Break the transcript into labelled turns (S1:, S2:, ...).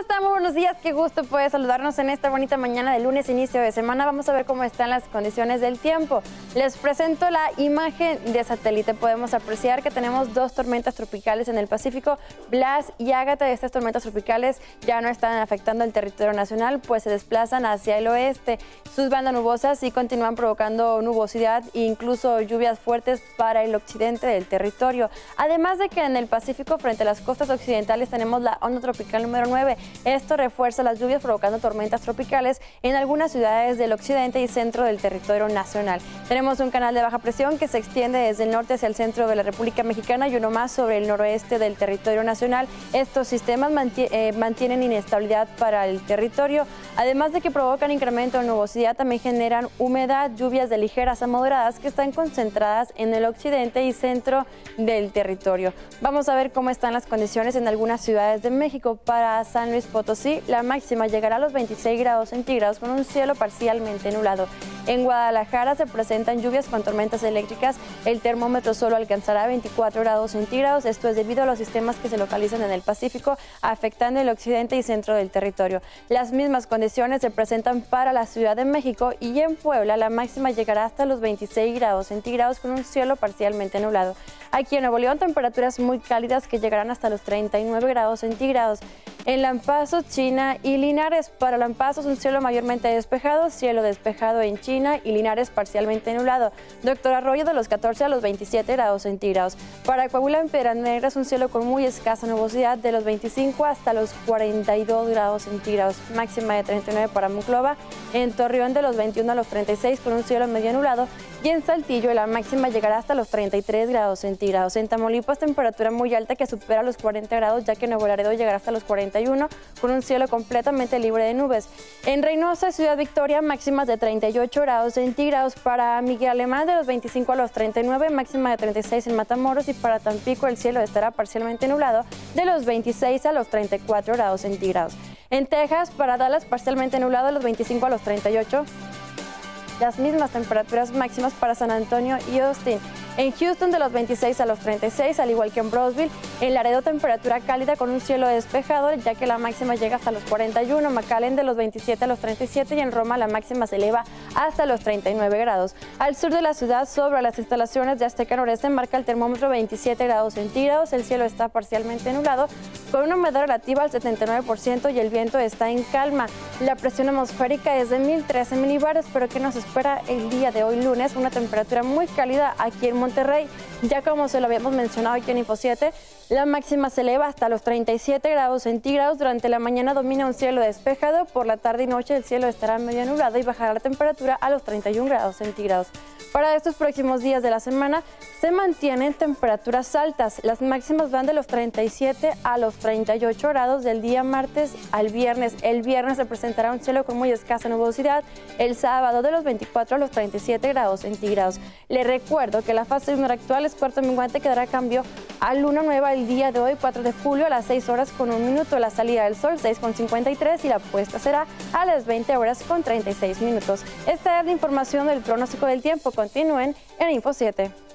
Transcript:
S1: están? Buenos días, qué gusto poder saludarnos en esta bonita mañana de lunes, inicio de semana. Vamos a ver cómo están las condiciones del tiempo. Les presento la imagen de satélite. Podemos apreciar que tenemos dos tormentas tropicales en el Pacífico. Blas y Ágata, estas tormentas tropicales ya no están afectando el territorio nacional, pues se desplazan hacia el oeste. Sus bandas nubosas sí continúan provocando nubosidad e incluso lluvias fuertes para el occidente del territorio. Además de que en el Pacífico, frente a las costas occidentales, tenemos la onda tropical número 9 esto refuerza las lluvias provocando tormentas tropicales en algunas ciudades del occidente y centro del territorio nacional. Un canal de baja presión que se extiende desde el norte hacia el centro de la República Mexicana y uno más sobre el noroeste del territorio nacional. Estos sistemas eh, mantienen inestabilidad para el territorio, además de que provocan incremento de nubosidad, también generan humedad, lluvias de ligeras a moderadas que están concentradas en el occidente y centro del territorio. Vamos a ver cómo están las condiciones en algunas ciudades de México. Para San Luis Potosí, la máxima llegará a los 26 grados centígrados con un cielo parcialmente nublado. En Guadalajara se presentan lluvias con tormentas eléctricas. El termómetro solo alcanzará 24 grados centígrados. Esto es debido a los sistemas que se localizan en el Pacífico, afectando el occidente y centro del territorio. Las mismas condiciones se presentan para la Ciudad de México y en Puebla la máxima llegará hasta los 26 grados centígrados con un cielo parcialmente nublado. Aquí en Nuevo León temperaturas muy cálidas que llegarán hasta los 39 grados centígrados. En Lampazo, China y Linares. Para Lampazo es un cielo mayormente despejado, cielo despejado en China y Linares parcialmente nublado. Doctor Arroyo de los 14 a los 27 grados centígrados. Para Coahuila en Piedras Negras un cielo con muy escasa nubosidad de los 25 hasta los 42 grados centígrados. Máxima de 39 para Muclova. En Torreón de los 21 a los 36 con un cielo medio nublado. Y en Saltillo la máxima llegará hasta los 33 grados centígrados. En Tamaulipas temperatura muy alta que supera los 40 grados ya que Nuevo Laredo llegará hasta los 41 con un cielo completamente libre de nubes. En Reynosa, Ciudad Victoria, máximas de 38 grados centígrados. Para Miguel Alemán, de los 25 a los 39, máxima de 36 en Matamoros. Y para Tampico, el cielo estará parcialmente nublado, de los 26 a los 34 grados centígrados. En Texas, para Dallas, parcialmente nublado, de los 25 a los 38 las mismas temperaturas máximas para San Antonio y Austin. En Houston de los 26 a los 36, al igual que en Brosville. En Laredo temperatura cálida con un cielo despejado, ya que la máxima llega hasta los 41. McAllen de los 27 a los 37 y en Roma la máxima se eleva hasta los 39 grados. Al sur de la ciudad, sobre las instalaciones de Azteca Noreste, marca el termómetro 27 grados centígrados. El cielo está parcialmente nublado, con una humedad relativa al 79% y el viento está en calma. La presión atmosférica es de 1013 milibares, pero que nos espera el día de hoy lunes? Una temperatura muy cálida aquí en Monterrey. Ya como se lo habíamos mencionado aquí en Info 7, la máxima se eleva hasta los 37 grados centígrados. Durante la mañana domina un cielo despejado. Por la tarde y noche el cielo estará medio nublado y bajará la temperatura a los 31 grados centígrados. Para estos próximos días de la semana se mantienen temperaturas altas. Las máximas van de los 37 a los 38 grados del día martes al viernes. El viernes se presentará un cielo con muy escasa nubosidad. El sábado de los 24 a los 37 grados centígrados. Le recuerdo que la fase actual es cuarto menguante que dará cambio a luna nueva el día de hoy, 4 de julio, a las 6 horas con un minuto. La salida del sol, 6 con 53 y la puesta será a las 20 horas con 36 minutos. Esta es la información del pronóstico del tiempo. Continúen en Info 7.